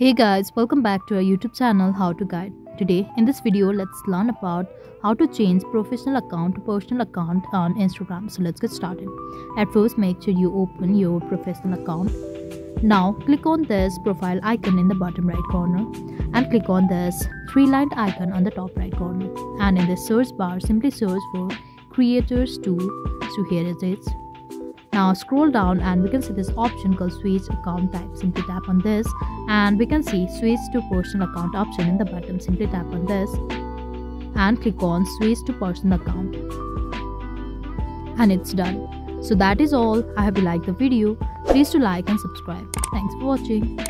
Hey guys, welcome back to our YouTube channel How to Guide. Today in this video let's learn about how to change professional account to personal account on Instagram. So let's get started. At first make sure you open your professional account. Now click on this profile icon in the bottom right corner and click on this three lined icon on the top right corner and in the search bar simply search for creators tool. So here it is now scroll down and we can see this option called switch account type. Simply tap on this and we can see switch to personal account option in the bottom. Simply tap on this and click on switch to personal account. And it's done. So that is all. I hope you liked the video. Please do like and subscribe. Thanks for watching.